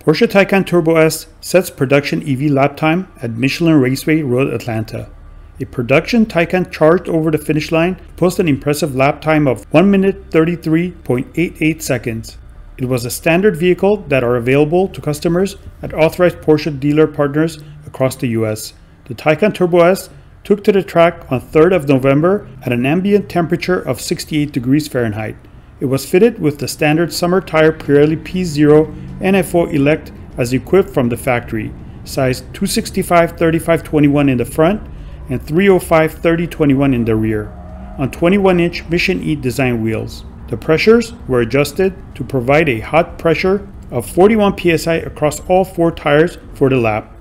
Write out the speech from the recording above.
Porsche Taycan Turbo S sets production EV lap time at Michelin Raceway Road Atlanta. A production Taycan charged over the finish line posted an impressive lap time of 1 minute 33.88 seconds. It was a standard vehicle that are available to customers at authorized Porsche dealer partners across the US. The Taycan Turbo S took to the track on 3rd of November at an ambient temperature of 68 degrees Fahrenheit. It was fitted with the standard summer tire Pirelli P Zero NFO Elect as equipped from the factory, size 265 35 21 in the front and 305 30 21 in the rear, on 21 inch Mission E design wheels. The pressures were adjusted to provide a hot pressure of 41 psi across all four tires for the lap.